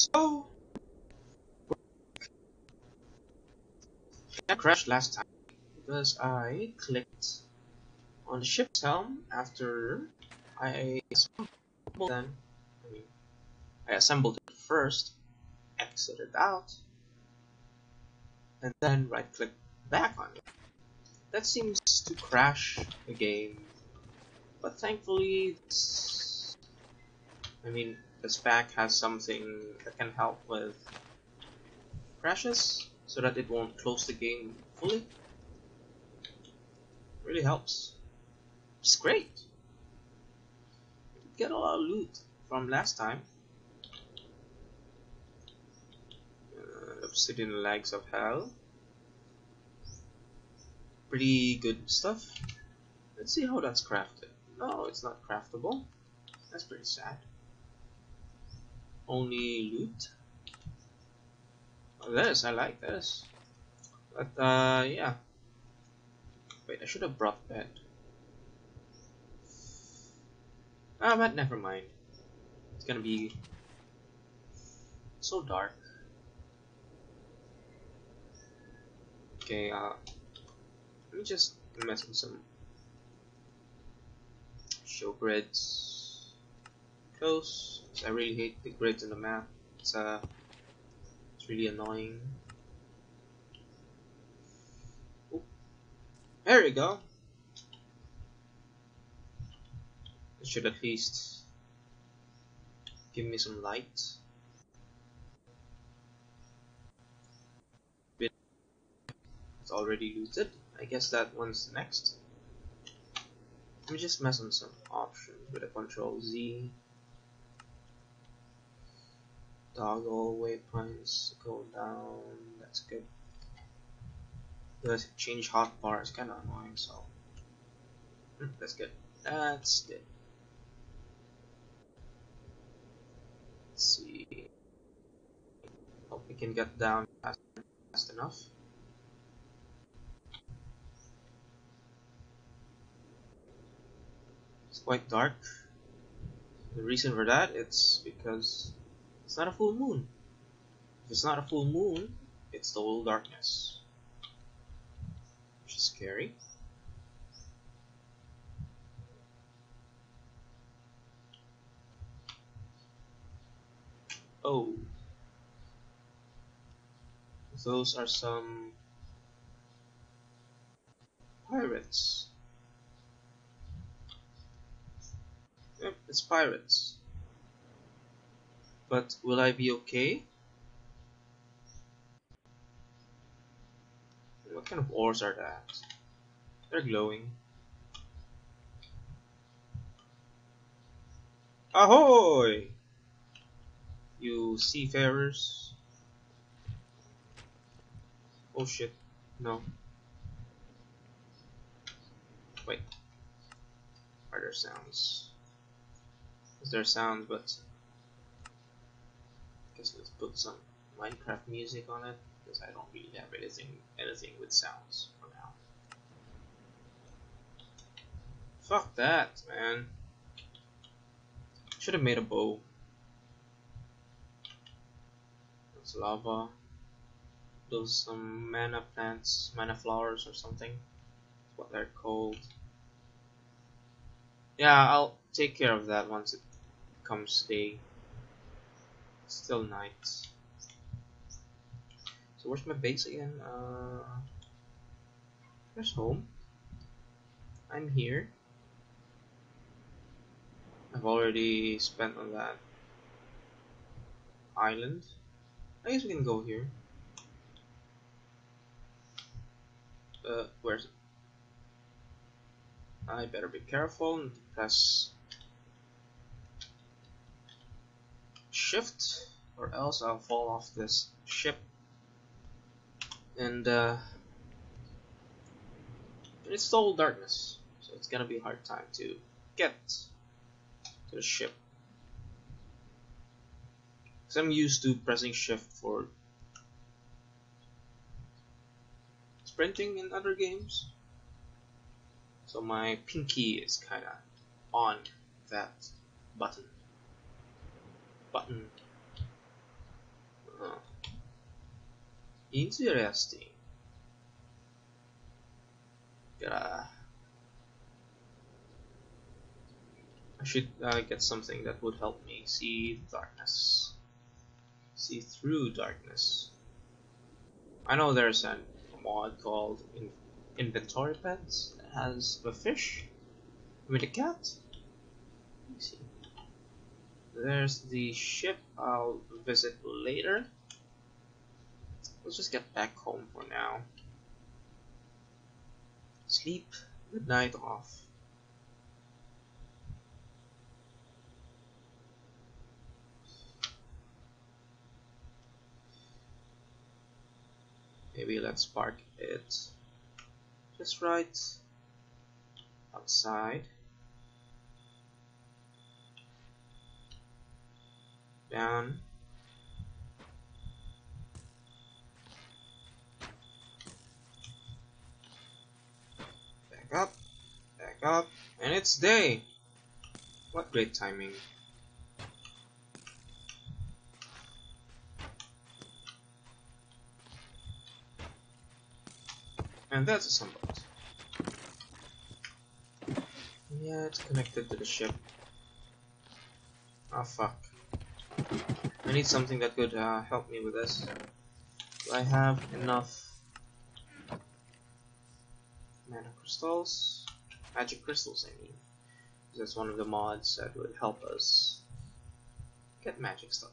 So I crashed last time because I clicked on the ship's helm after I assembled them. I mean, I assembled it first, exited out, and then right click back on it. That seems to crash the game, but thankfully, I mean, this pack has something that can help with crashes so that it won't close the game fully. Really helps. It's great. Get a lot of loot from last time. Uh, obsidian legs of hell. Pretty good stuff. Let's see how that's crafted. No, it's not craftable. That's pretty sad. Only loot. Oh, this, I like this. But, uh, yeah. Wait, I should have brought that. Ah, but never mind. It's gonna be so dark. Okay, uh, let me just mess with some show grids close. I really hate the grids in the map. It's uh, it's really annoying. Oop. There we go. It should at least give me some light. It's already looted. I guess that one's next. Let me just mess on some options with a control Z. Toggle waypoints go down, that's good. The change hotbar is kinda annoying, so hmm, that's good. That's good. Let's see. Hope we can get down fast, fast enough. quite dark. The reason for that it's because it's not a full moon. If it's not a full moon, it's total darkness. Which is scary. Oh. Those are some pirates. Yep, it's pirates. But will I be okay? What kind of ores are that? They're glowing. Ahoy! You seafarers. Oh shit, no. Wait. Are there sounds? Is there sound, but let's put some Minecraft music on it because I don't really have anything anything with sounds for now. Fuck that, man. Should have made a bow. That's lava. Those some mana plants, mana flowers or something. That's what they're called. Yeah, I'll take care of that once it comes day. Still night. So where's my base again? Uh, there's home. I'm here. I've already spent on that island. I guess we can go here. Uh, where's it? I better be careful and press shift or else I'll fall off this ship. And uh, it's total darkness so it's gonna be a hard time to get to the ship. Because I'm used to pressing shift for sprinting in other games. So my pinky is kinda on that button button. Huh. Interesting. Gotta. I should uh, get something that would help me see darkness. See through darkness. I know there's a mod called In Inventory Pets that has a fish with a cat. Let me see. There's the ship I'll visit later. Let's just get back home for now. Sleep the night off. Maybe let's park it just right outside. Down. Back up. Back up. And it's day. What great timing. And that's assembled. Yeah, it's connected to the ship. Ah, oh, fuck. I need something that could uh, help me with this. Do I have enough mana crystals? Magic crystals, I mean. That's one of the mods that would help us get magic stuff.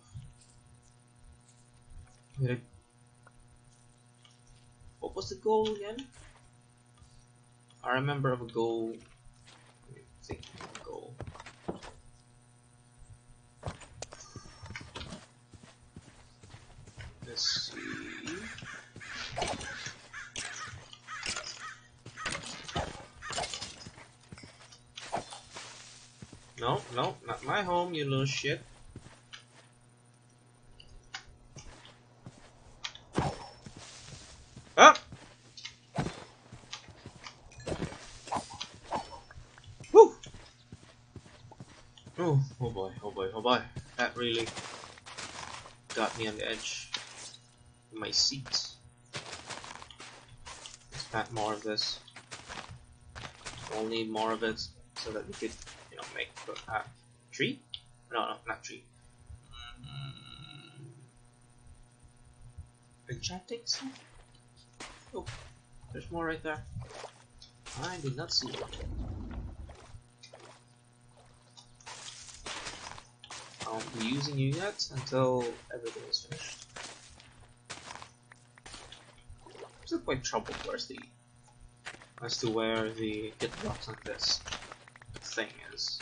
What was the goal again? I remember of a goal. Think of a goal. Let's see. No, no, not my home, you little shit. Ah! Oh, oh boy, oh boy, oh boy. That really got me on the edge my seat. Let's add more of this. We'll need more of it so that we could, you know, make a uh, tree? No, no, not tree. Enchanting stuff? Oh, there's more right there. I did not see it. I won't be using you yet until everything is finished. I'm still quite troubled where's the as to where the get blocks on this thing is.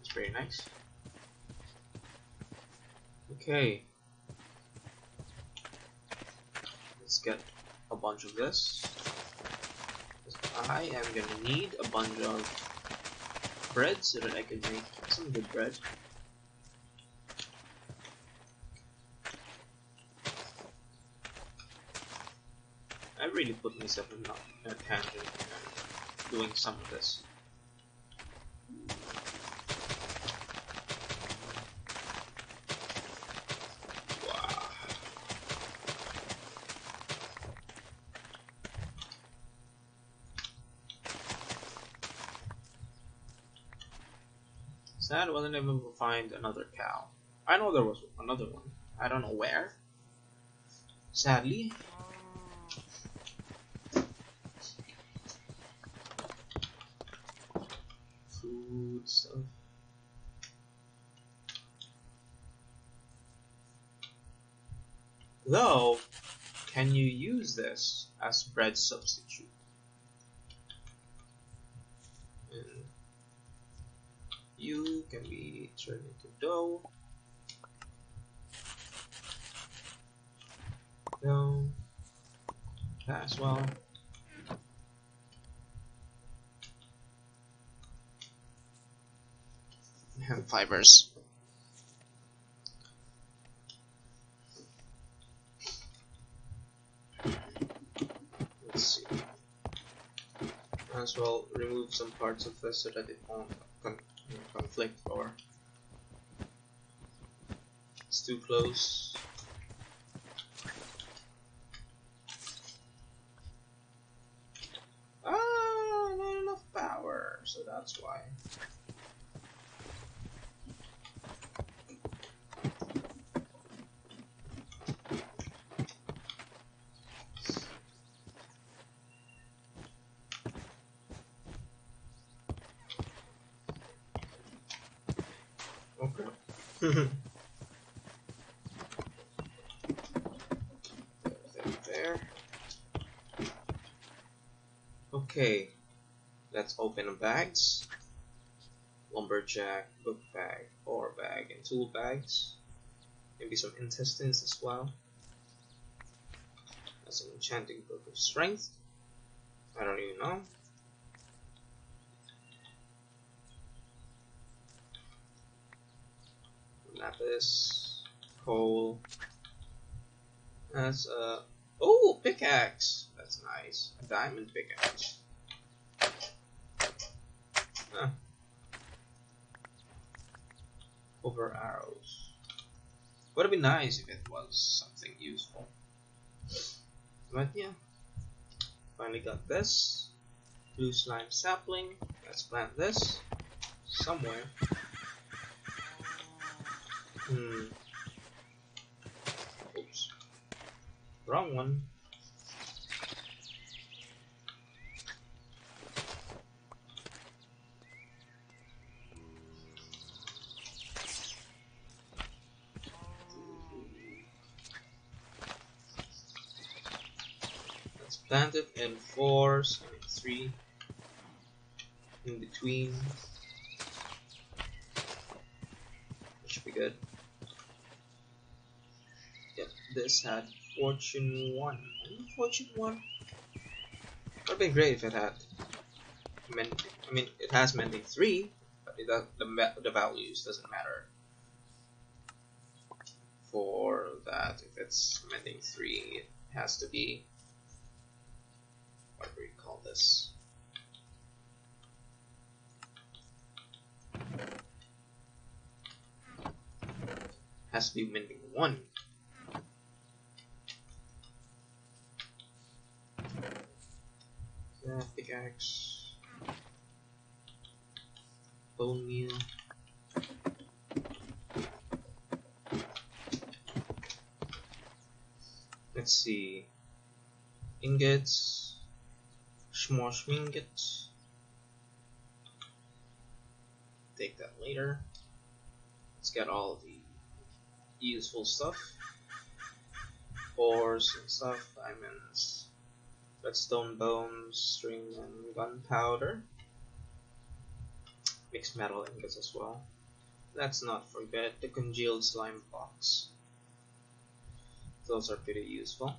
It's very nice. Okay. Let's get a bunch of this. I am gonna need a bunch of bread so that I can make some good bread. I really put myself in a tangent doing some of this. Sad wasn't able to find another cow. I know there was another one. I don't know where. Sadly. Food stuff. Though, can you use this as bread substitute? You can be turned into dough. Dough. That as well. Hemp fibers. Let's see. as well remove some parts of this so that it won't conflict or it's too close. Ah, not enough power, so that's why. Okay. There. Okay, let's open the bags. Lumberjack, book bag, ore bag, and tool bags. Maybe some intestines as well. That's an enchanting book of strength. I don't even know. Lapis, coal. That's a oh pickaxe. That's nice. A diamond pickaxe. Huh. Over arrows. Would been nice if it was something useful. But yeah. Finally got this. Blue slime sapling. Let's plant this somewhere. Hmm. Oops. Wrong one. Let's plant it in four, so three in between. should be good. This had Fortune 1. Fortune 1? Would have been great if it had. I mean, it has Mending 3, but it the, the values doesn't matter for that. If it's Mending 3, it has to be. What do we call this? Has to be Mending 1. Yeah, pickaxe. Bone meal. Let's see. Ingots. Smosh ingots. Take that later. Let's get all the useful stuff. Ores and stuff, diamonds, redstone bones, string and gunpowder. Mixed metal ingots as well. Let's not forget the congealed slime blocks. Those are pretty useful.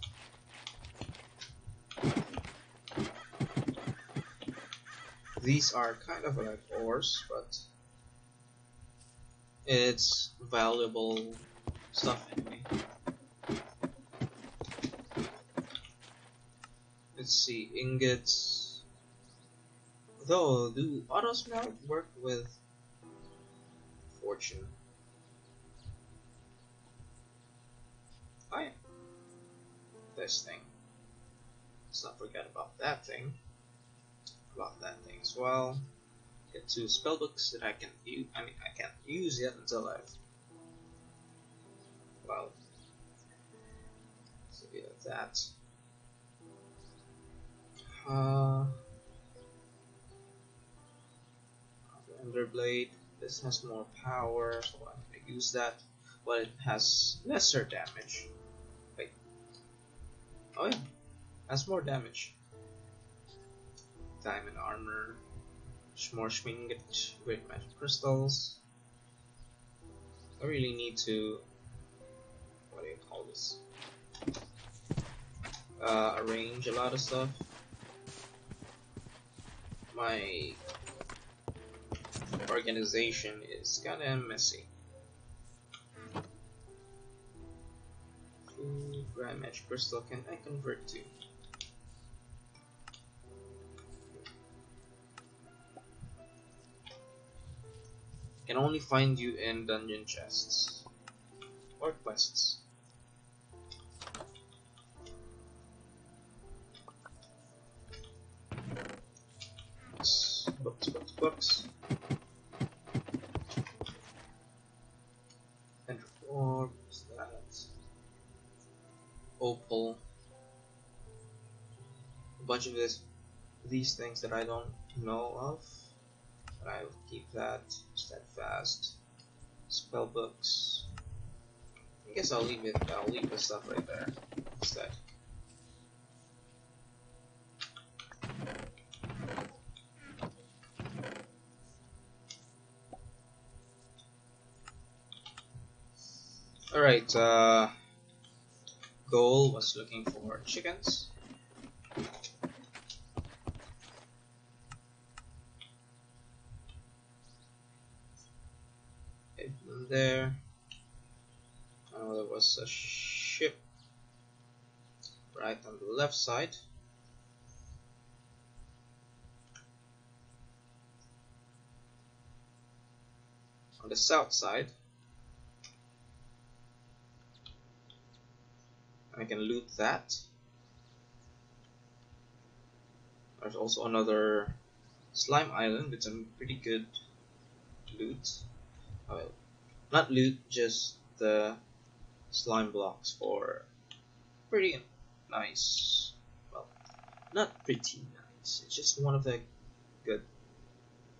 These are kind of like ores, but it's valuable stuff anyway. Let's see, ingots. Though, do auto smelt work with fortune? Oh yeah. This thing. Let's not forget about that thing. About that thing as well. Get two spellbooks that I can use. I mean, I can't use yet until I've. Well. So yeah, that. Uh, Underblade. This has more power, so I'm gonna use that. But it has lesser damage. Wait. Oh yeah, has more damage. Diamond armor. More Schminget, great magic crystals. I really need to. What do you call this? Uh, arrange a lot of stuff my organization is kinda messy. Ooh, grand match crystal can I convert to? Can only find you in dungeon chests or quests. Books, books, books. And what's that? Opal. A bunch of this, these things that I don't know of. I'll keep that steadfast. Spell books. I guess I'll leave it. I'll leave the stuff right there instead. Alright, uh, goal was looking for chickens. there. Oh, there was a ship right on the left side. On the south side. I can loot that. There's also another slime island with some pretty good loot. Oh, not loot, just the slime blocks for pretty nice. Well, not pretty nice. It's just one of the good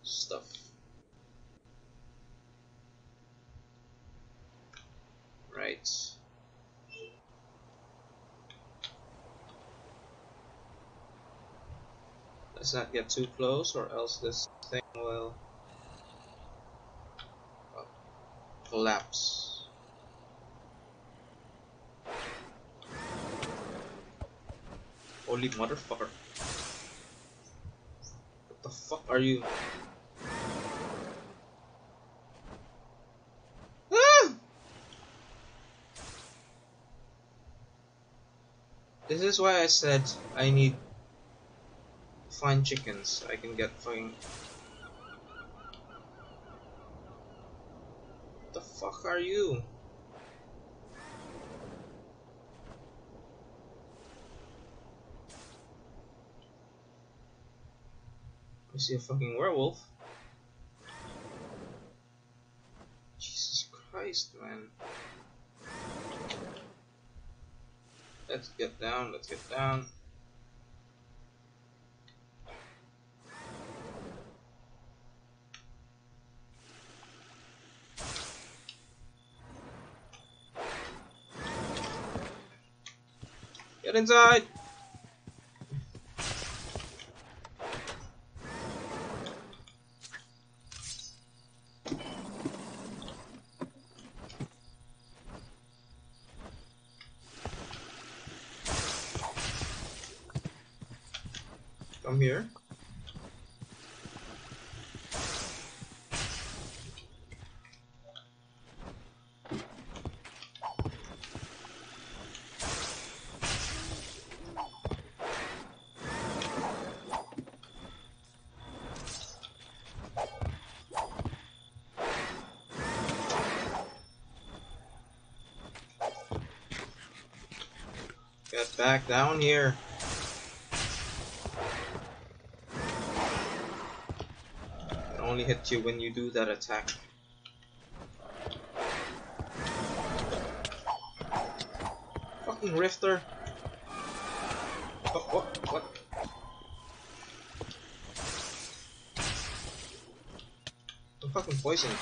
stuff. Right. Let's not get too close or else this thing will collapse. Holy motherfucker. What the fuck are you? Ah! This is why I said I need find chickens. I can get fucking The fuck are you? I see a fucking werewolf. Jesus Christ, man. Let's get down, let's get down. Inside! Come here. Get back down here. I only hit you when you do that attack. Fucking Rifter. What? What? What? I'm fucking poisoned.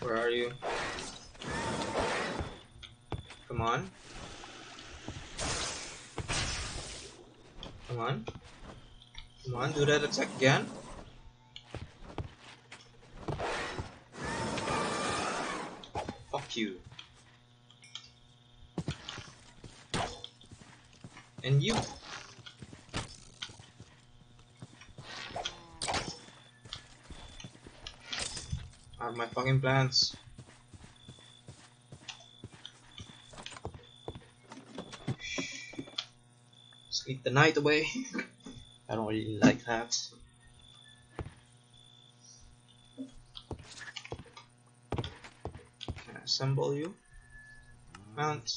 Where are you? Come on. Come on. Come again. Fuck you. And you. Are my fucking plants. Sleep the night away. I don't really like that. Can I assemble you? Mount.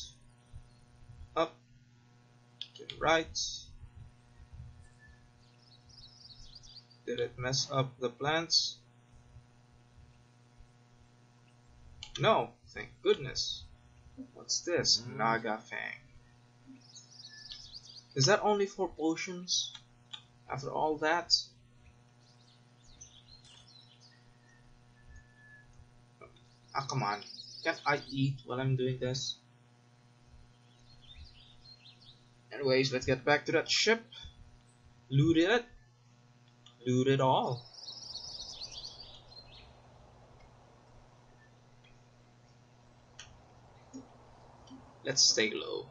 Up. To the right. Did it mess up the plants? No, thank goodness. What's this? Mm. Naga Fang. Is that only for potions? After all that? Ah, come on. Can't I eat while I'm doing this? Anyways, let's get back to that ship. Loot it. Loot it all. Let's stay low.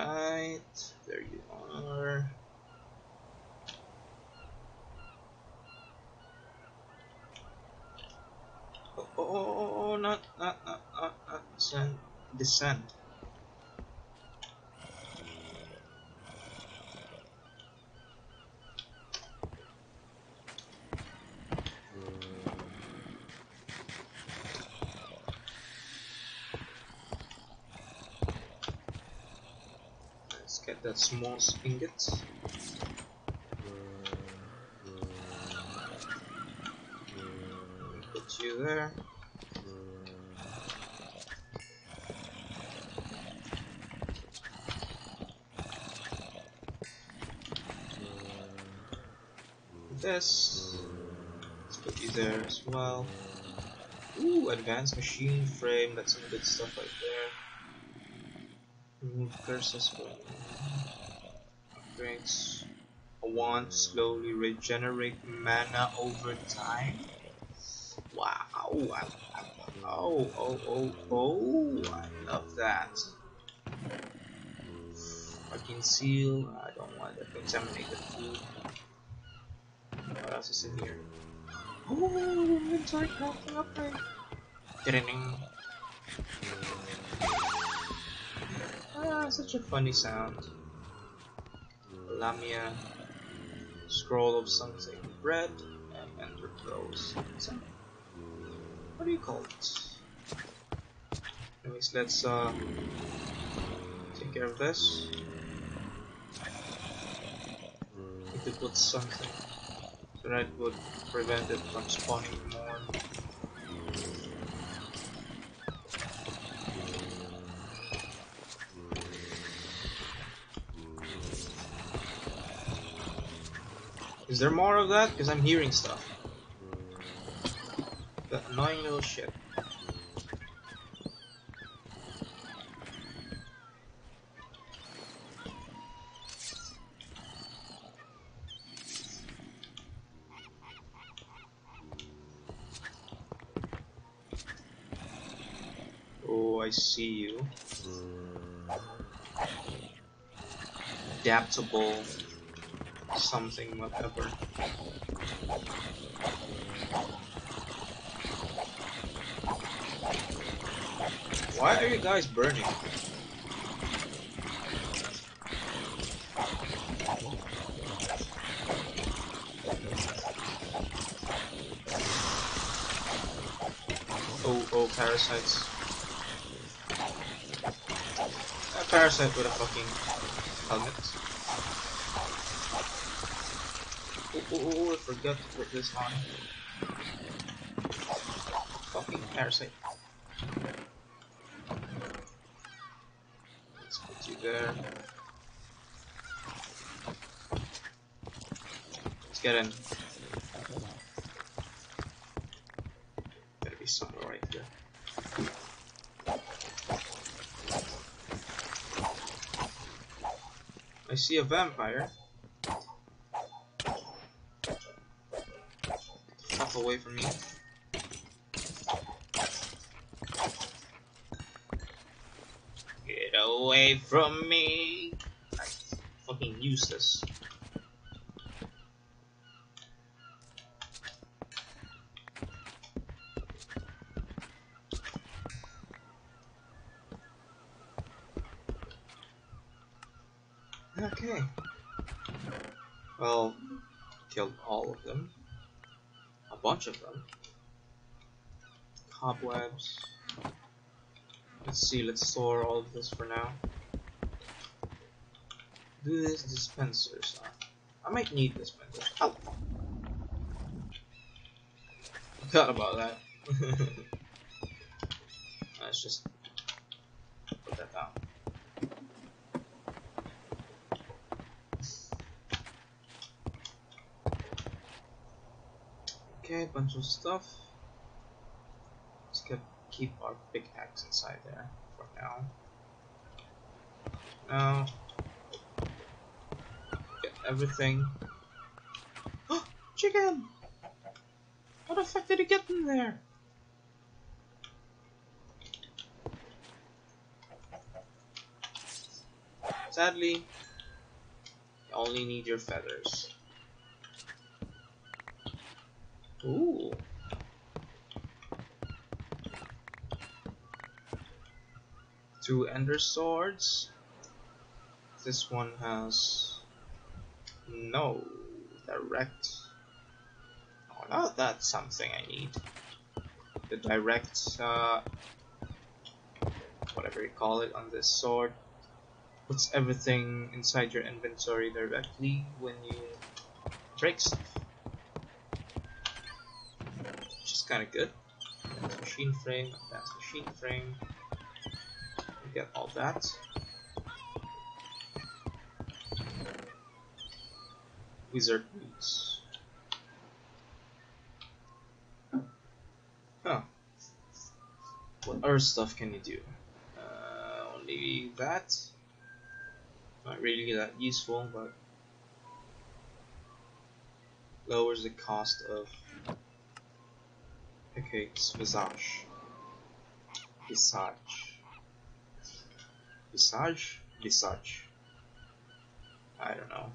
Right, there you are. Oh, oh, oh, oh, not, not, not, not, not, descend, descend get that small spigot. Put you there. This. Let's put you there as well. Ooh, advanced machine frame. That's some good stuff right there. Remove curses wand to slowly regenerate mana over time. Wow! I, I, oh, oh, oh, oh! I love that. Fucking seal. I don't want that the food. What else is in here? Oh, inventory crafting upgrade. Ding. Ah, such a funny sound. Lamia, scroll of something, red, and ender pearls. What do you call it? Anyways, let's uh take care of this. Need to put something so that would prevent it from spawning more. There more of that? Because I'm hearing stuff. That annoying little shit. Oh, I see you. Adaptable something, whatever. Why are you guys burning? Oh, oh, parasites. A parasite with a fucking helmet. Oh, I forgot to put this on. Fucking parasite. Let's put you there. Let's get in. Gotta be somewhere right here. I see a vampire. away from me. Get away from me! That's fucking useless. Okay. Well, killed all of them. A bunch of them. Cobwebs. Let's see, let's store all of this for now. Do this dispensers. I might need dispensers. Oh! Forgot about that. Let's just put that down. Okay, bunch of stuff. Let's keep our pickaxe inside there for now. Now, get everything. Chicken! How the fuck did it get in there? Sadly, you only need your feathers. Ooh. Two ender swords. This one has no direct. Oh, now that's something I need. The direct, uh, whatever you call it, on this sword puts everything inside your inventory directly when you break stuff. Kind of good. Machine frame, advanced machine frame. We get all that. Wizard boots. Huh. What other stuff can you do? Uh, only that. Not really that useful, but lowers the cost of It's Visage. Visage. Visage? Visage. I don't know.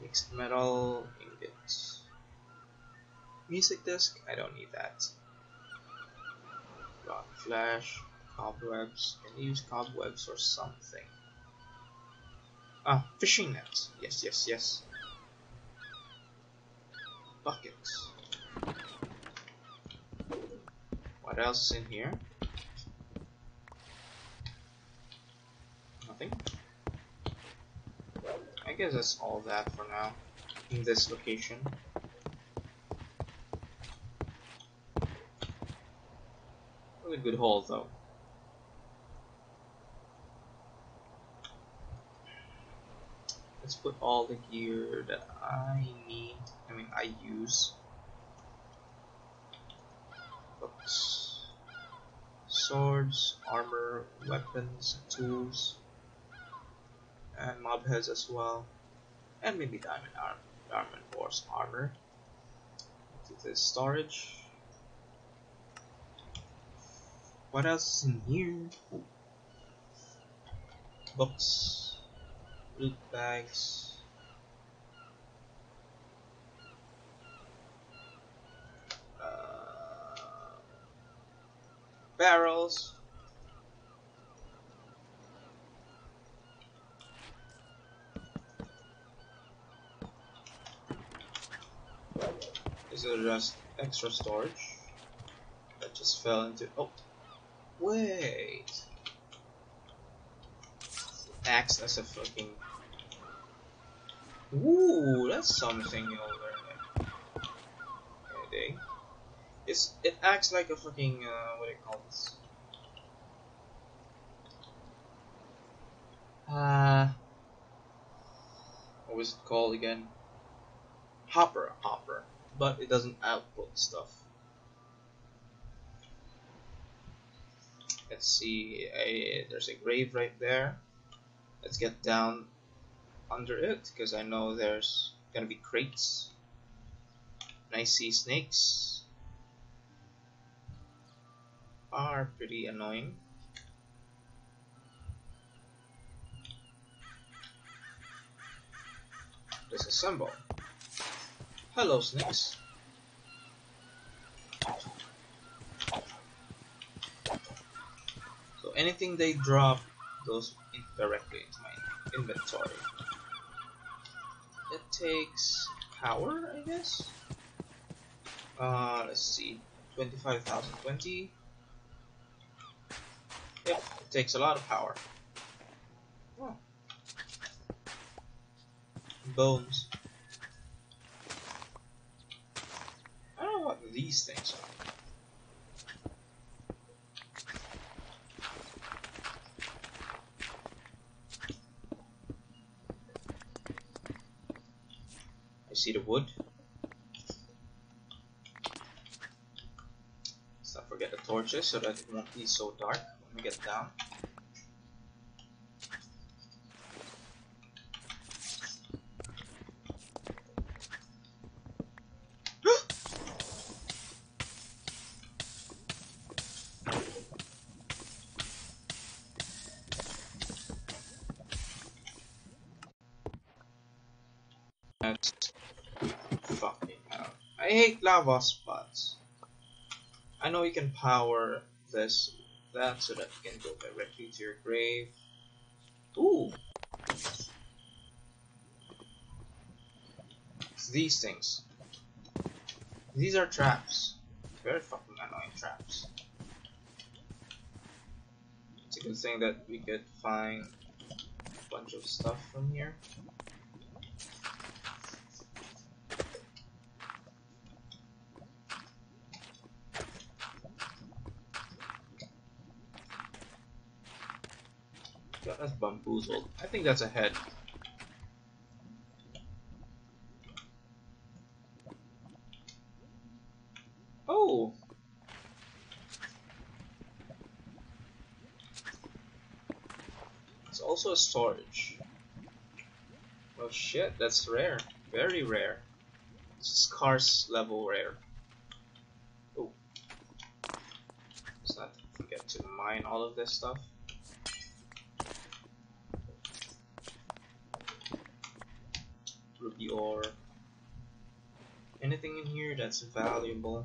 Mixed metal, ingots. Music disc? I don't need that. Rock flash, cobwebs. Can use cobwebs or something? Ah, fishing nets. Yes, yes, yes buckets. What else is in here? Nothing. I guess that's all that for now in this location. Really good haul though. Let's put all the gear that I need, I mean I use. Books, swords, armor, weapons, tools, and mob heads as well, and maybe diamond armor, diamond force armor. The storage. What else is in here? Books bags. Uh, barrels. Is it just extra storage that just fell into? Oh, wait. Acts as a fucking Ooh, that's something you'll learn. Okay, it's it acts like a fucking uh, what do you call this? Uh, what was it called again? Hopper, hopper, but it doesn't output stuff. Let's see, a, there's a grave right there. Let's get down under it because I know there's gonna be crates. And I see snakes. Are pretty annoying. Disassemble hello snakes. So anything they drop goes directly into my inventory. Takes power, I guess. Uh, let's see, 25,020. Yep, it takes a lot of power. Oh. Bones. I don't know what these things are. The wood. Let's not forget the torches so that it won't be so dark when we get down. Lava spots. I know you can power this, that, so that you can go directly to your grave. Ooh! These things. These are traps. Very fucking annoying traps. It's a good thing that we could find a bunch of stuff from here. That's bamboozled. I think that's a head. Oh! It's also a storage. Oh shit, that's rare. Very rare. Scarce level rare. Oh. Let's not to mine all of this stuff. Ruby ore. Anything in here that's valuable?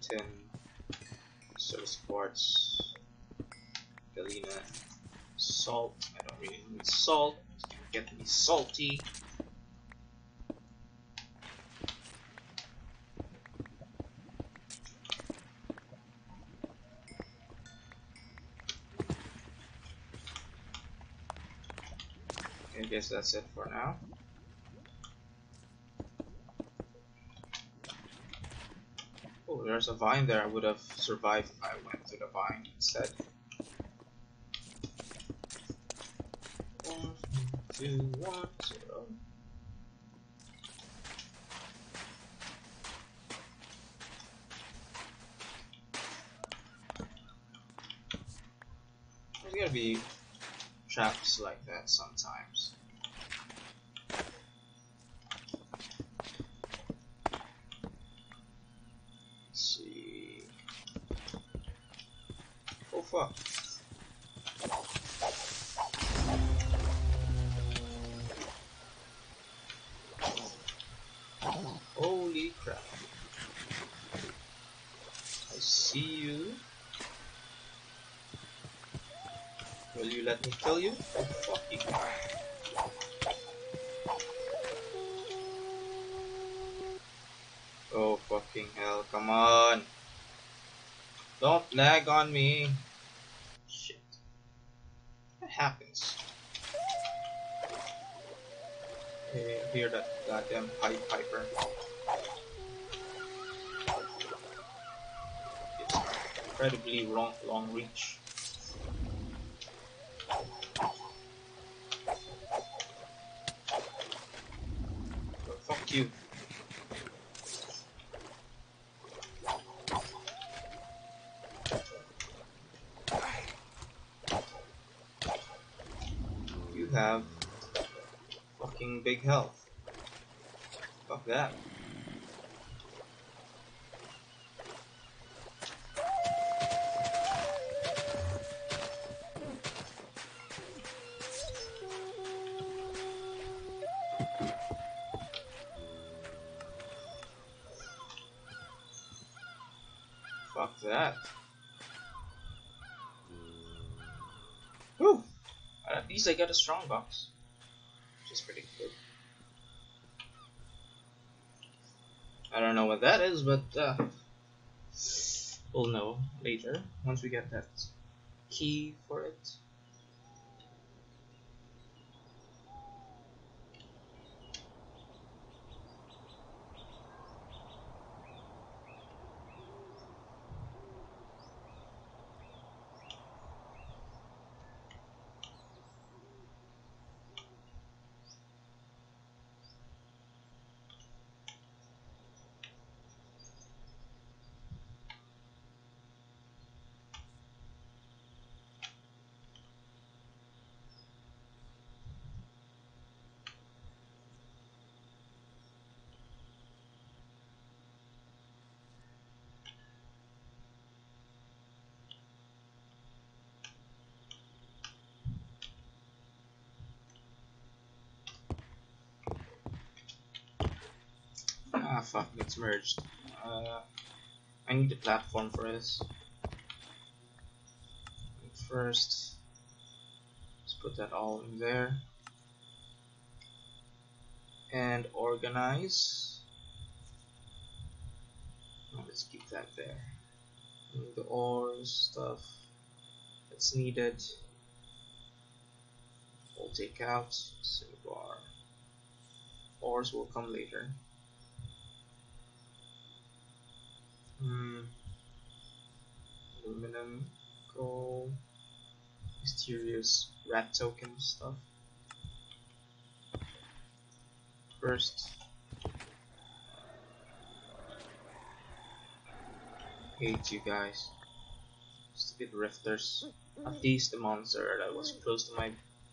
Tin, certus quartz, galena, salt. I don't really need salt. Get me salty. I guess that's it for now. Oh, there's a vine there. I would have survived if I went to the vine instead. One, two, one, zero. There's gonna be traps like that sometimes. Let me kill you? Oh fucking Oh fucking hell, come on. Don't lag on me. Shit. What happens? Hey, hear that goddamn pipe piper. Incredibly long long reach. You. You have fucking big health. Fuck that. Least I got a strong box. Which is pretty good. I don't know what that is, but uh, we'll know later once we get that key for it. Ah fuck, it's merged. Uh, I need a platform for this. First, let's put that all in there. And organize. Let's keep that there. And the ores stuff that's needed. We'll take out Cinnabar. Ores will come later. Hmm. Aluminum, gold, mysterious rat token stuff. First, hate you guys. Stupid rifters. At least the monster that was close to my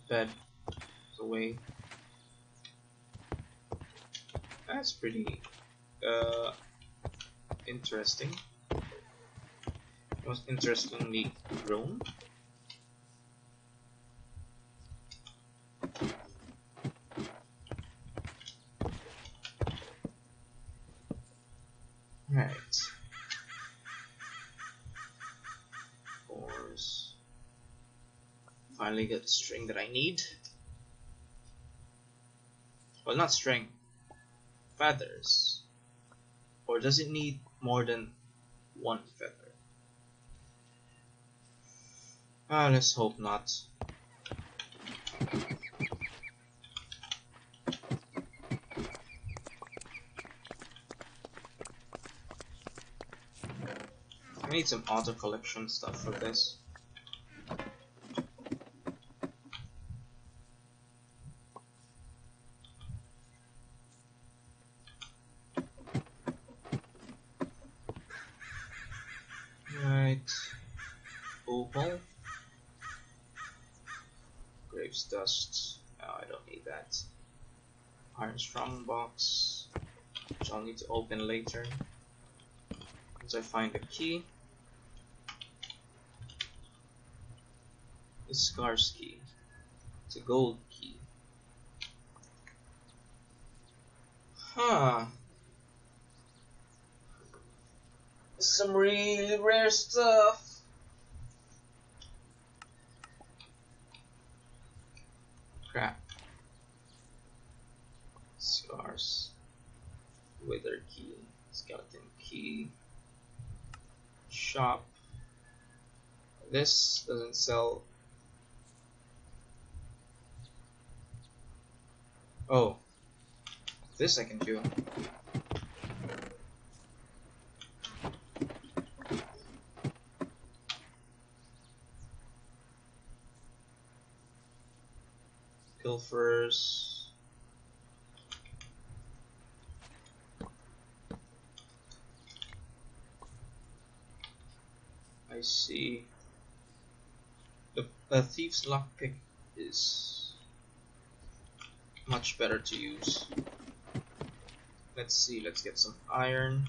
bed is away. That's pretty uh interesting. Most interestingly grown. Right. Ores. Finally get the string that I need. Well, not string. Feathers. Or does it need more than one feather. Ah, let's hope not. I need some auto collection stuff for this. Oh, I don't need that. Iron strong box, which I'll need to open later. Once I find the key. The Scars key. It's a gold key. Huh. Some really rare stuff. Crap. Scars. Wither key. Skeleton key. Shop. This doesn't sell. Oh. This I can do. Pilfers. I see. The, the thief's lockpick is much better to use. Let's see, let's get some iron.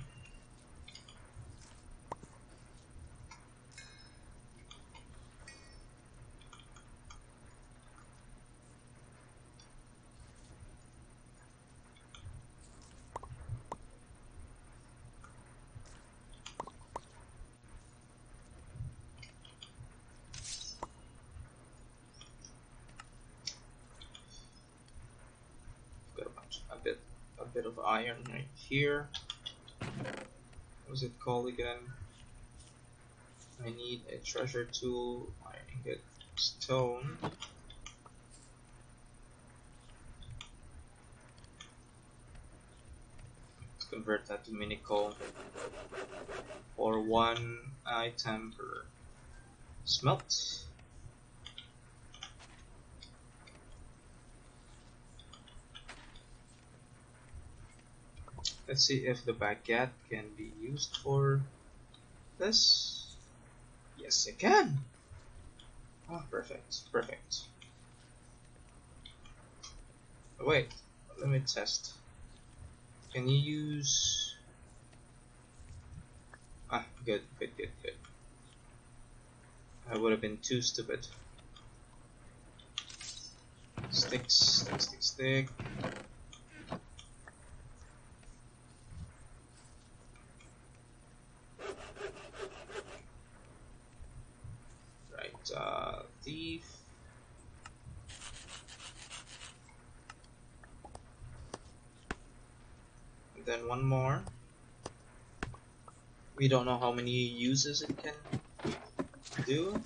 a bit a bit of iron right here. What was it called again? I need a treasure tool, iron ingot, stone. convert that to mini coal or one item per smelt. Let's see if the baguette can be used for this. Yes, it can. Oh, perfect, perfect. wait, let me test. Can you use... Ah, good, good, good, good. I would have been too stupid. Stick, stick, stick, stick. Right, uh, thief. Then one more. We don't know how many uses it can do.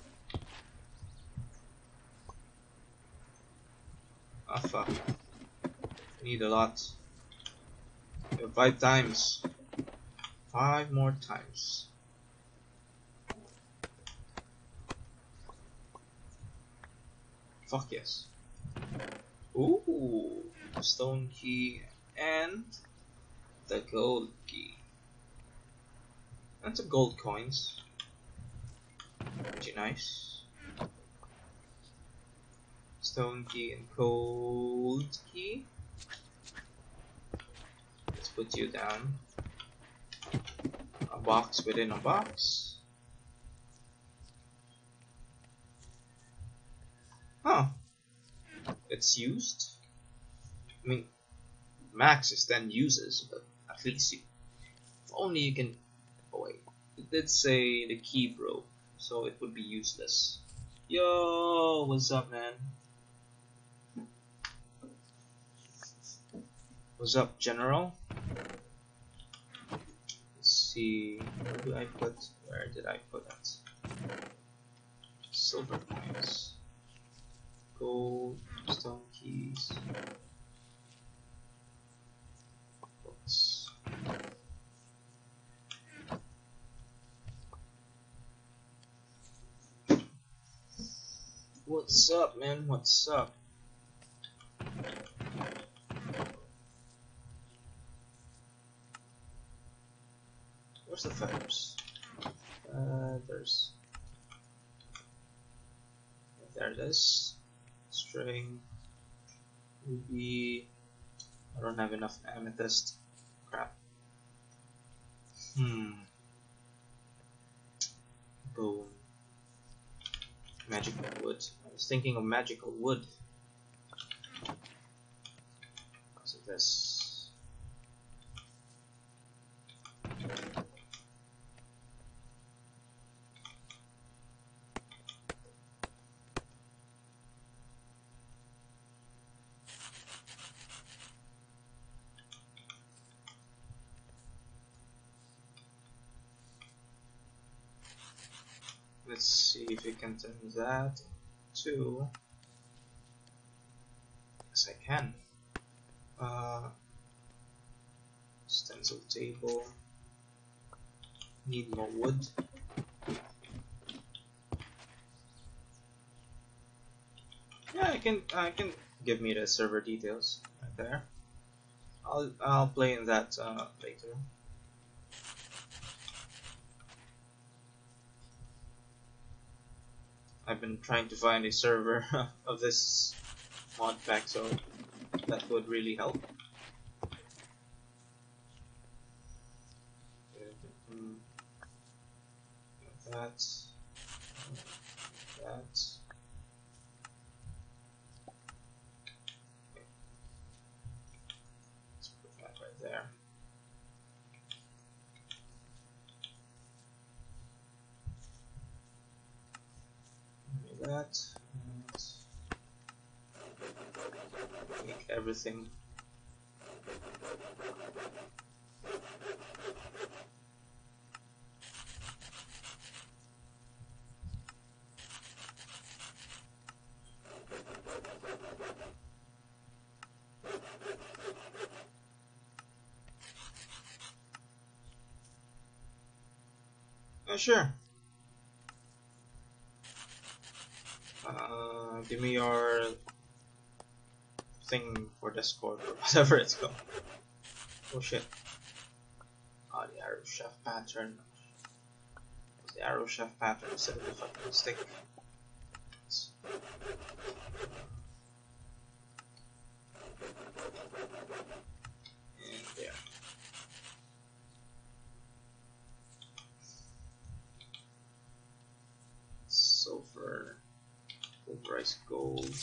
Ah fuck. Need a lot. Five times. Five more times. Fuck yes. Ooh, stone key and the gold key. That's a gold coins. Pretty nice. Stone key and gold key. Let's put you down. A box within a box. Huh. It's used. I mean, max is 10 uses, but at least you, if only you can oh wait. It did say the key broke so it would be useless. Yo what's up man? What's up general? Let's see where do I put where did I put it silver coins. Gold stone keys What's up, man? What's up? Where's the feathers? Uh, there's... There it is. String. Ruby. I don't have enough amethyst. Hmm. Bone. Magical wood. I was thinking of magical wood. Of this. let's see if we can turn that. To yes I can. Uh, stencil table. Need more wood. Yeah I can I can give me the server details right there. I'll I'll play in that uh, later I've been trying to find a server of this mod pack, so that would really help. That, that and make everything uh, sure. Give me your thing for Discord or whatever it's called. Oh shit. Oh, the arrow shaft pattern. The arrow shaft pattern instead of the fucking stick. And there. Silver, pulverized gold.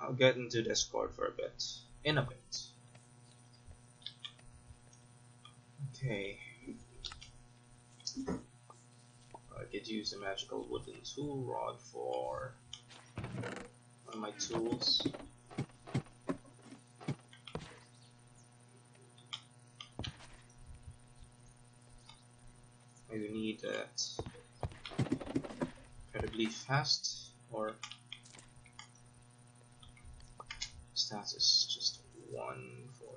I'll get into Discord for a bit. In a bit. Okay. I could use a magical wooden tool rod for one of my tools. I need that incredibly fast or status just one for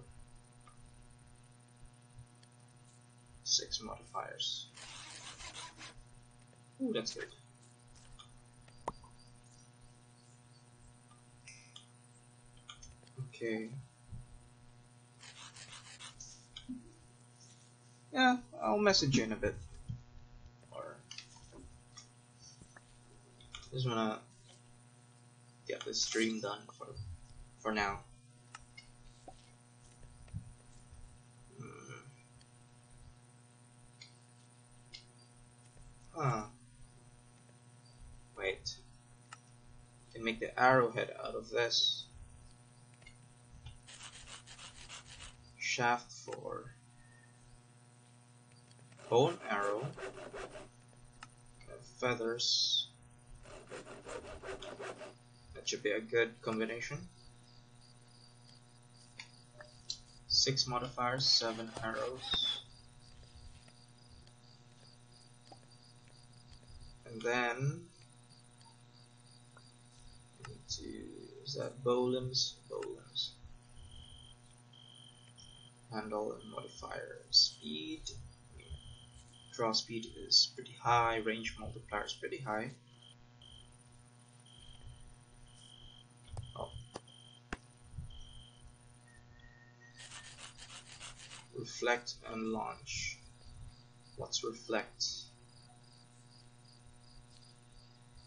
six modifiers. Ooh, that's good. Okay. Yeah, I'll message you in a bit. Or just wanna get this stream done for for now. Hmm. Huh. Wait. Can make the arrowhead out of this. Shaft for bone arrow. Feathers. That should be a good combination. Six modifiers, seven arrows. And then to is that? Bow limbs. Handle and modifier speed. Draw speed is pretty high, range multiplier is pretty high. Reflect and launch. What's reflect?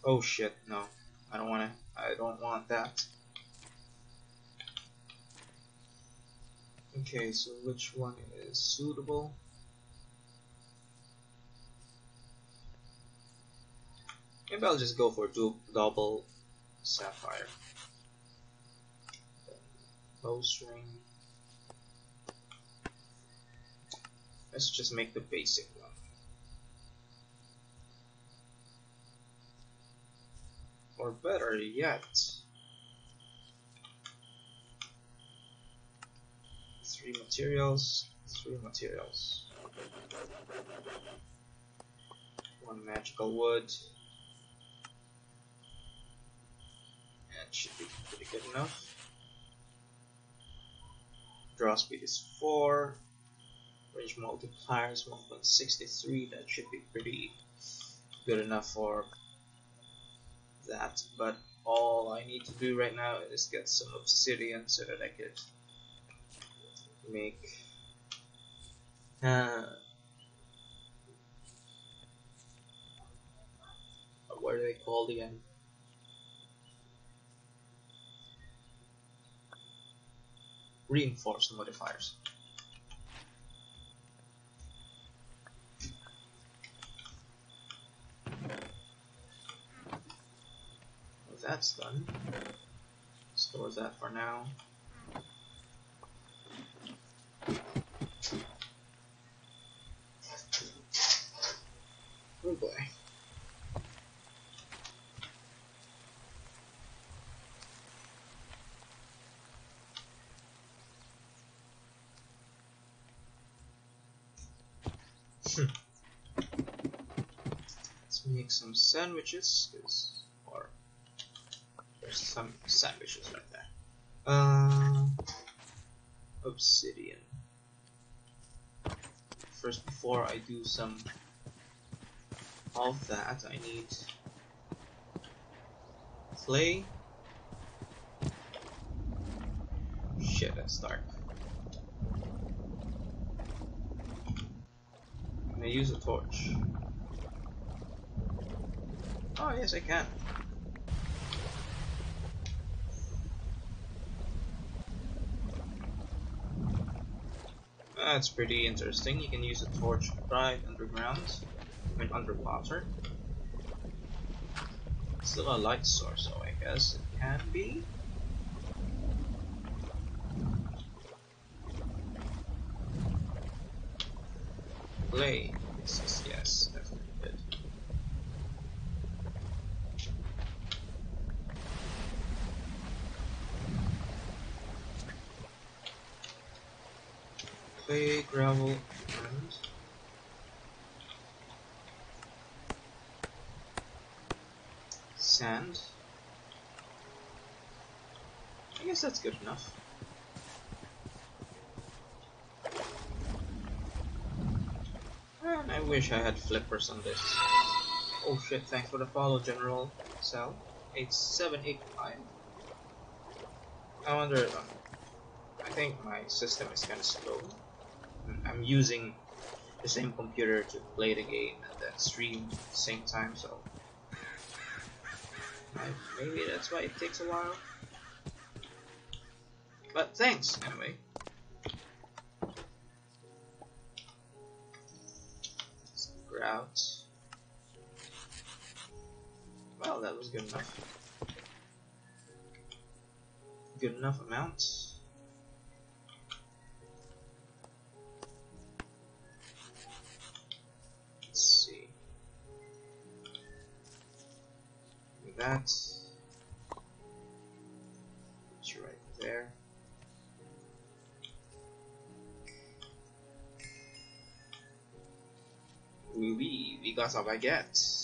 Oh shit, no. I don't wanna I don't want that. Okay, so which one is suitable? Maybe I'll just go for double sapphire. Bowstring. Let's just make the basic one. Or better yet, three materials, three materials. One magical wood. That should be pretty good enough. Draw speed is 4, range multiplier is 1.63 that should be pretty good enough for that. But all I need to do right now is get some obsidian so that I could make uh, what are they called again? Reinforced modifiers that's done. Store that for now. Oh boy. Hmm. Let's make some sandwiches, There's some sandwiches right there. Uh, obsidian. First, before I do some of that, I need clay. Shit, that's dark. Can I use a torch? Oh, yes, I can. That's pretty interesting. You can use a torch right underground, I mean underwater. Still a light source, so I guess it can be. Play. Yes, yes, definitely good. Clay, gravel, and sand. I guess that's good enough. And I wish I had flippers on this. Oh shit, thanks for the follow, General Cell. 8785. I wonder, um, I think my system is kinda slow. I'm using the same computer to play the game and then stream at the same time, so maybe that's why it takes a while. But thanks, anyway. Grout. Well, that was good enough. Good enough amount. That. Put you right there. Oui, oui, we got our baguettes.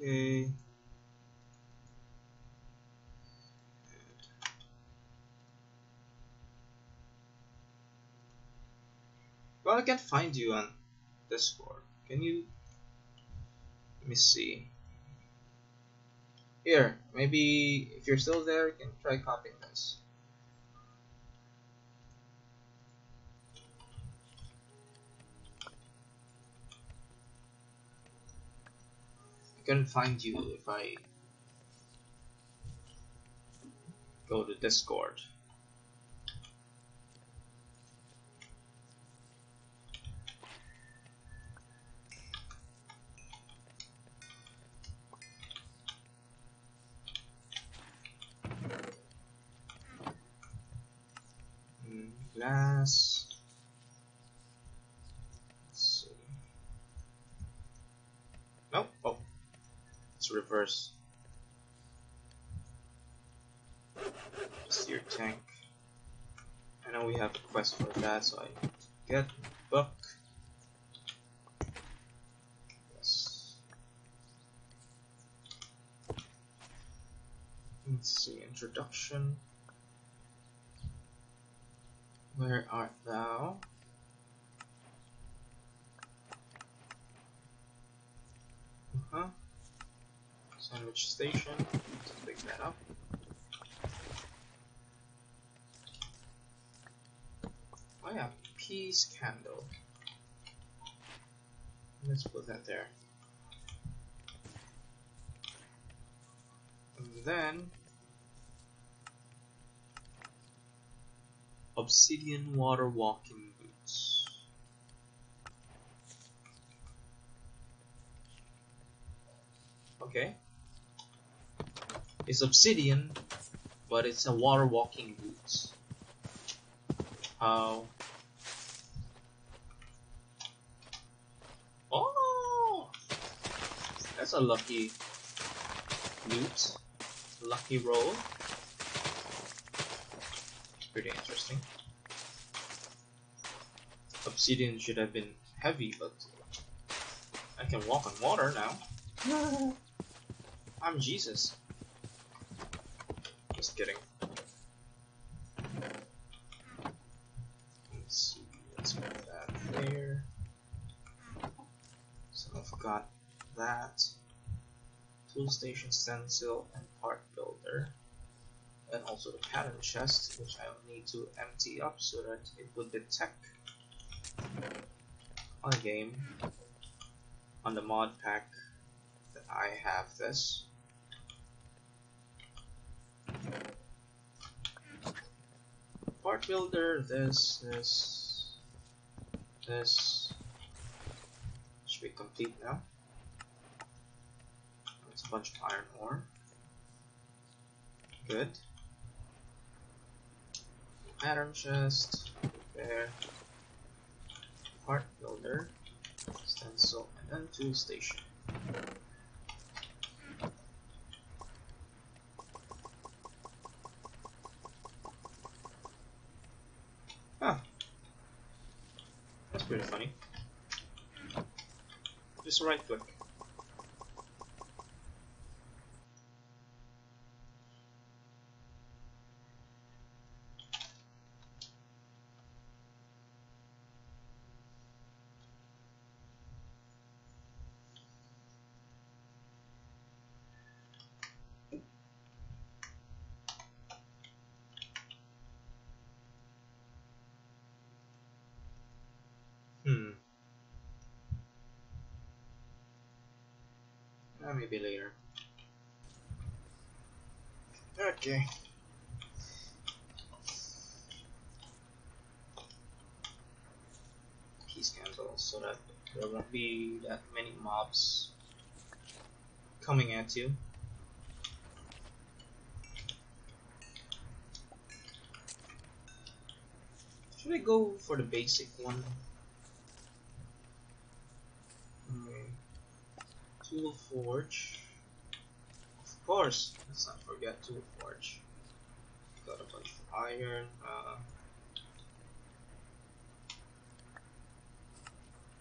Okay. Well, I can't find you on Discord. Can you? Let me see. Here, maybe if you're still there, you can try copying this. Couldn't find you if I go to Discord. Mm, Glass. Let's see. Nope. Oh, it's reverse. Steer tank. I know we have a quest for that, so I get book. Yes. Let's see, introduction. Where art thou? Uh huh. Sandwich station. Let's pick that up. Oh yeah, peace candle. Let's put that there. And then obsidian water walking boots. Okay. It's obsidian, but it's a water walking boots. How? Oh! That's a lucky loot. Lucky roll. Pretty interesting. Obsidian should have been heavy, but I can walk on water now. I'm Jesus. Kidding. Let's see, let's put that there. So I've got that. Tool station stencil and part builder. And also the pattern chest, which I will need to empty up so that it would detect on the game on the mod pack that I have this. Part builder, this, this, this should be complete now. That's a bunch of iron ore. Good. Pattern chest, there. Part builder, stencil, and then tool station. Huh. That's pretty funny. Just right click. Hmm. Uh, maybe later. Okay. Peace candle so that there won't be that many mobs coming at you. Should I go for the basic one? Okay. Tool Forge. Of course, let's not forget Tool Forge. Got a bunch of iron. Uh,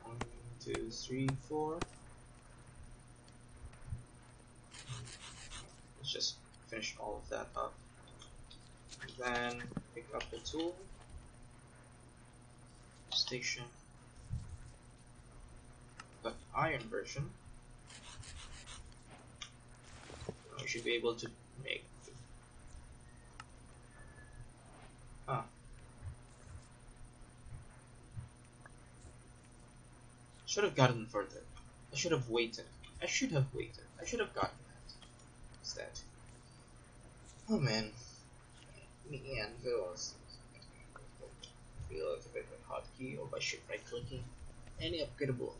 one, two, three, four. Let's just finish all of that up. And then pick up the tool. Station but iron version we should be able to make ah. Should have gotten further. I should have waited. I should have waited. I should have gotten that instead oh man. Me and Phil's feel like a bit hotkey or by shift right clicking. Any upgradable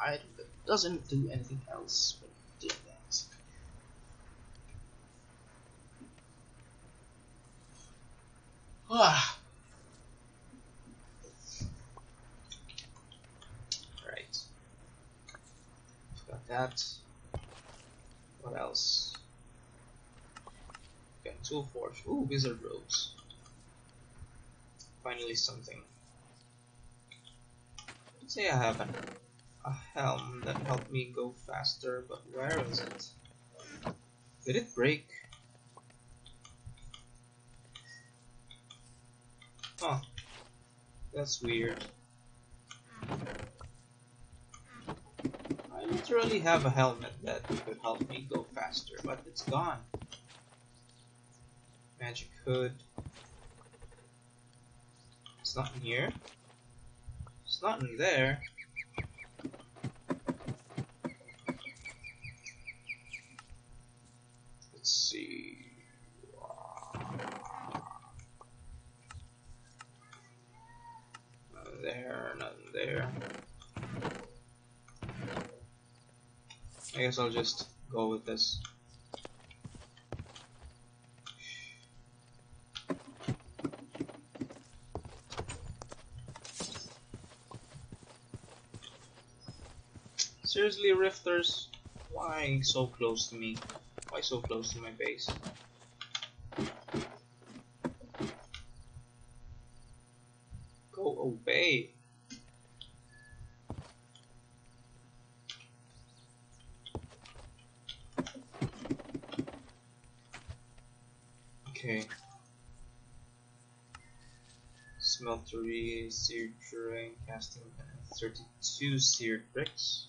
item that doesn't do anything else but doing that. Ah. Right. Got that. What else? Got tool forge. Ooh, wizard robes. Finally something. Let's say I have an a helm that helped me go faster, but where is it? Did it break? Huh. That's weird. I literally have a helmet that could help me go faster, but it's gone. Magic hood. It's not in here. It's not in there. Let's see. Nothing there, nothing there. I guess I'll just go with this. Seriously, Rifters? Why so close to me? Why so close to my base? Go away! Okay. Smeltery, seared terrain, casting 32 seared bricks.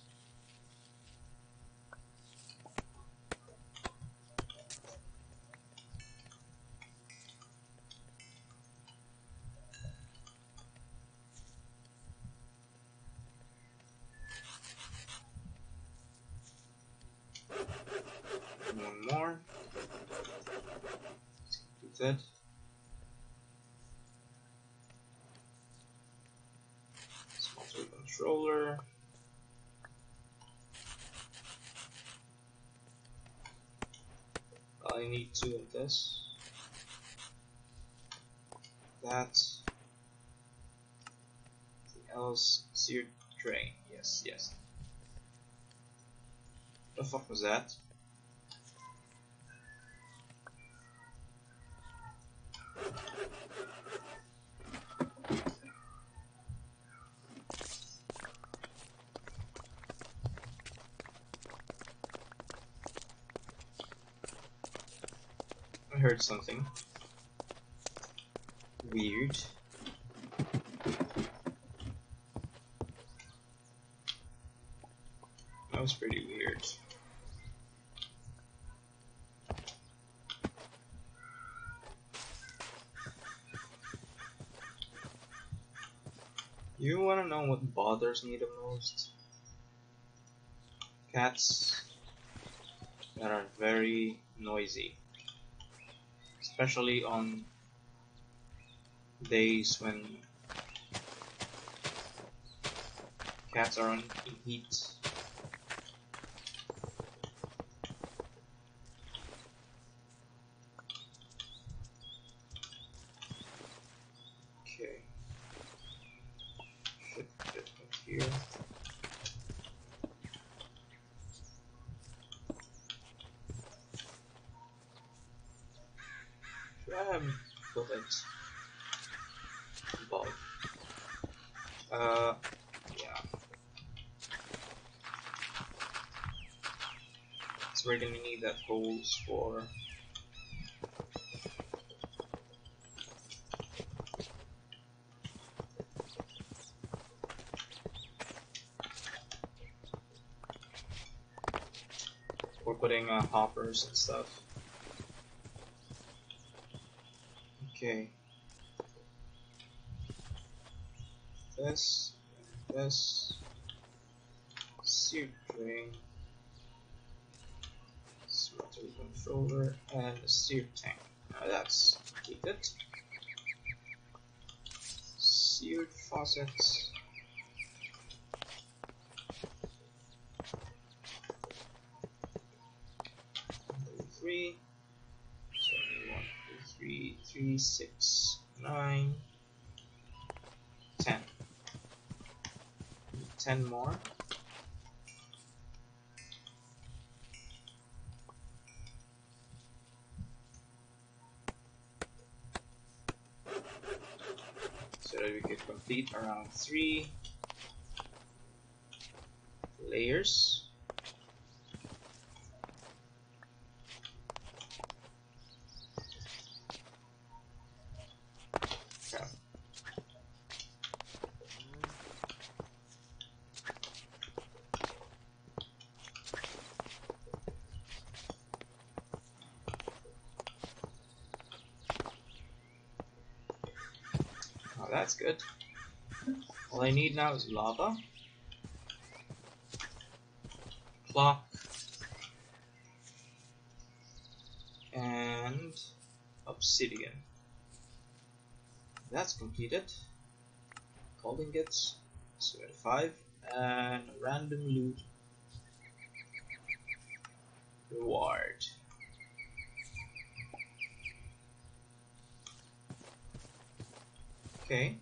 One more. Do that. Smelter controller. I need two of this. That. Something else. Seared drain. Yes, yes. The fuck was that? Something weird. That was pretty weird. You wanna know what bothers me the most? Cats that are very noisy. Especially on days when cats are on heat. Okay. Should fit it here. Should I have put it above? Uh, yeah. So we're gonna need holes for for putting uh, hoppers and stuff. Okay. This, this, sear drain, smelter controller, and a sear tank. Now that's completed. Seared faucets. Three. So one, two, three, three, six, nine, ten. Ten more. So that we can complete around three layers. Okay. That's good. All I need now is lava, clock, and obsidian. That's completed. Gold ingots, 75, and random loot reward. Okay.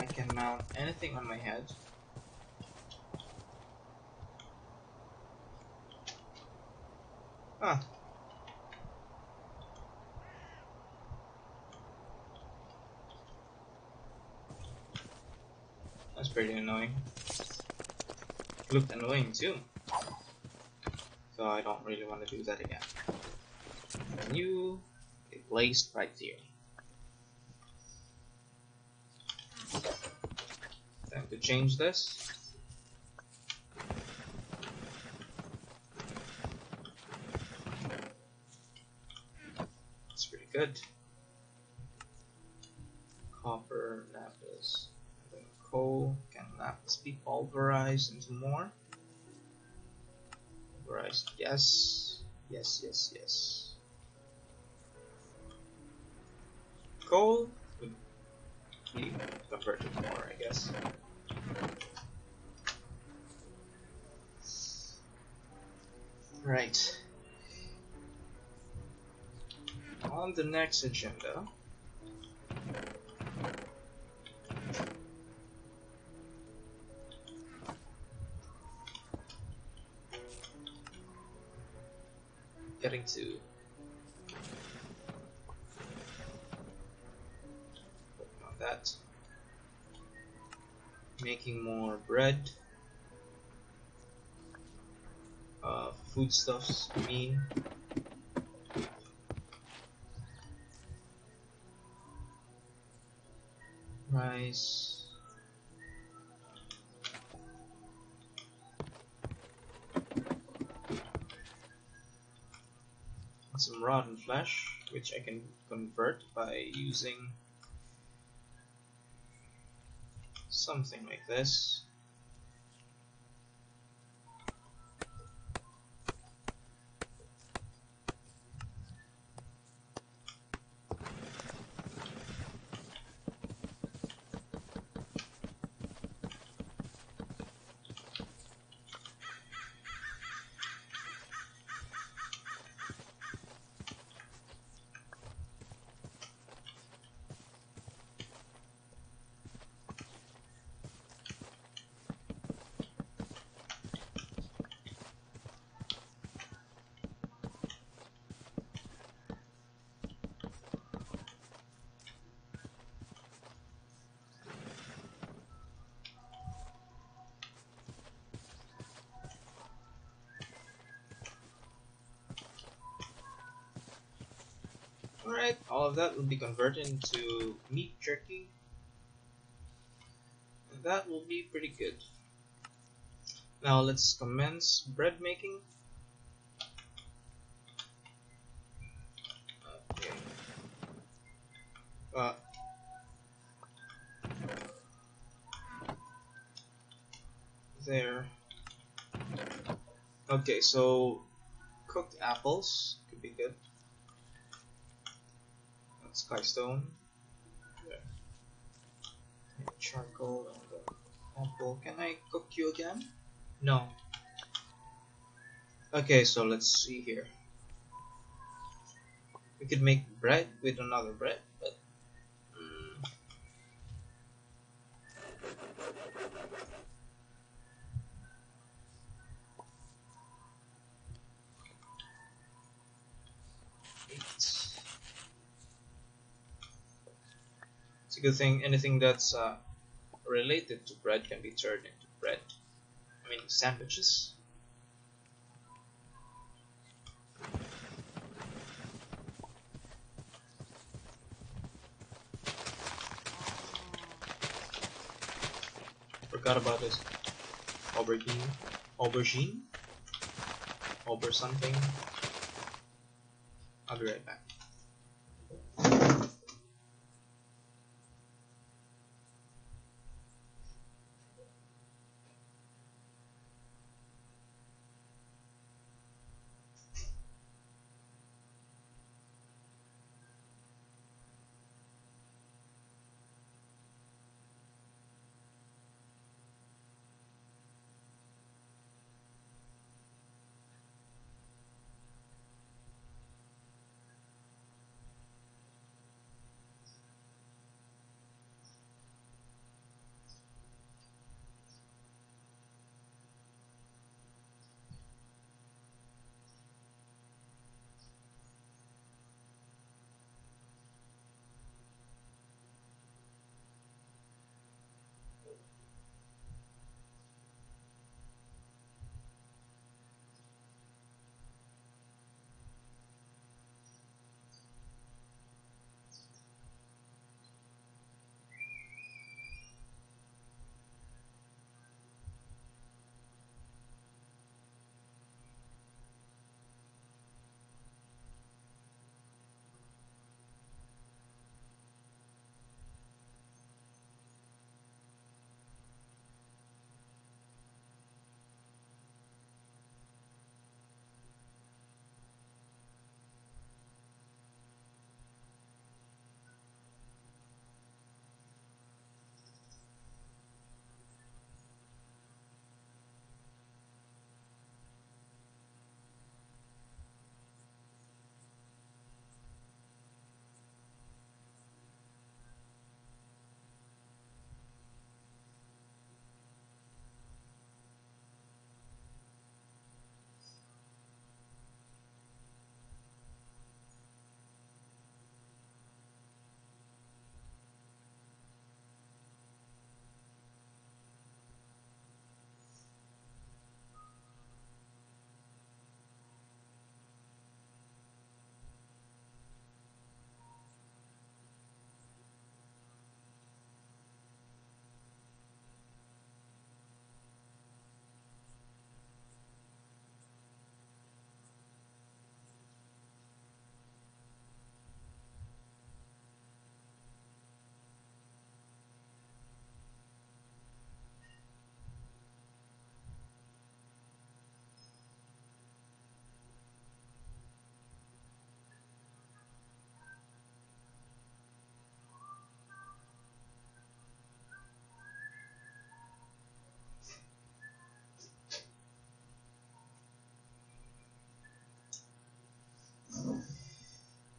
I can mount anything on my head. Ah. That's pretty annoying. Looked annoying too. So I don't really want to do that again. Get placed right here. Time to change this. That's pretty good. Copper, lapis, coal. Can lapis be pulverized into more? Pulverized, yes. Yes, yes, yes. Coal would be converted more, I guess. Right. On the next agenda, to. That. Making more bread. Uh, foodstuffs I mean? Rice flesh, which I can convert by using something like this. Alright, all of that will be converted into meat jerky. And that will be pretty good. Now let's commence bread making. Okay. Uh, there. Okay, so cooked apples could be good. Skystone. Yeah. Charcoal and the apple. Can I cook you again? No. Okay, so let's see here. We could make bread with another bread, but A good thing anything that's uh, related to bread can be turned into bread. I mean sandwiches. Forgot about this aubergine, aubergine, auber something. I'll be right back.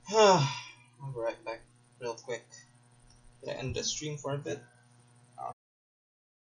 I'll be right back real quick. Gonna end the stream for a bit.